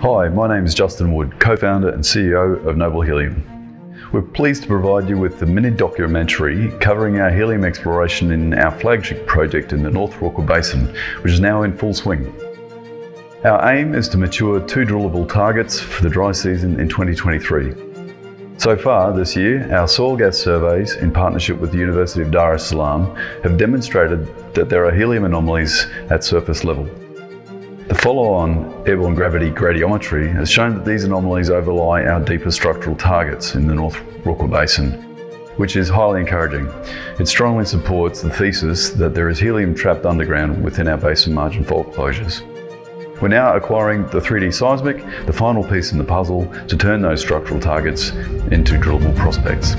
Hi, my name is Justin Wood, co-founder and CEO of Noble Helium. We're pleased to provide you with the mini documentary covering our helium exploration in our flagship project in the North Rukwa Basin, which is now in full swing. Our aim is to mature two drillable targets for the dry season in 2023. So far this year, our soil gas surveys, in partnership with the University of Dar es Salaam, have demonstrated that there are helium anomalies at surface level. The follow-on airborne gravity gradiometry has shown that these anomalies overlie our deeper structural targets in the North Rukwa Basin, which is highly encouraging. It strongly supports the thesis that there is helium trapped underground within our basin margin fault closures. We're now acquiring the 3D seismic, the final piece in the puzzle, to turn those structural targets into drillable prospects.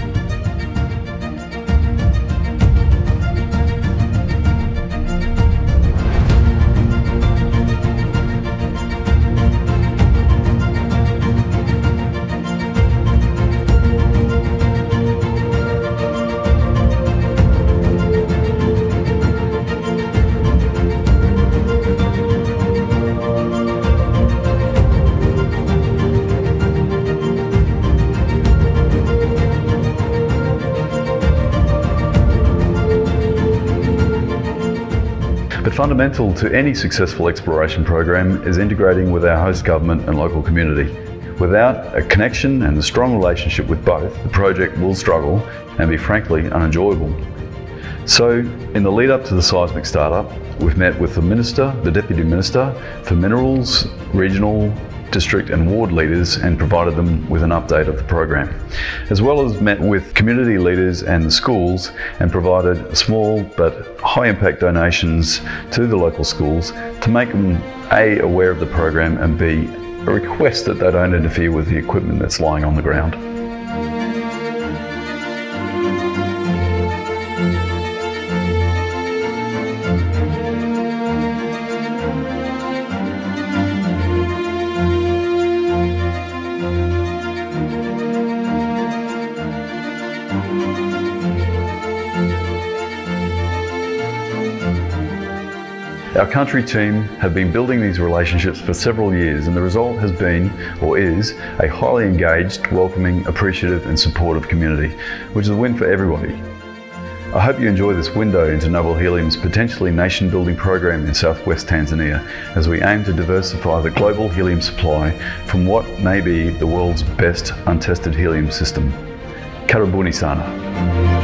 Fundamental to any successful exploration program is integrating with our host government and local community. Without a connection and a strong relationship with both, the project will struggle and be frankly unenjoyable. So, in the lead up to the seismic startup, we've met with the Minister, the Deputy Minister for Minerals, Regional, district and ward leaders and provided them with an update of the program, as well as met with community leaders and the schools and provided small but high impact donations to the local schools to make them A, aware of the program and B, a request that they don't interfere with the equipment that's lying on the ground. Our country team have been building these relationships for several years and the result has been, or is, a highly engaged, welcoming, appreciative and supportive community, which is a win for everybody. I hope you enjoy this window into Noble Helium's potentially nation building program in southwest Tanzania as we aim to diversify the global helium supply from what may be the world's best untested helium system. Karibuni sana.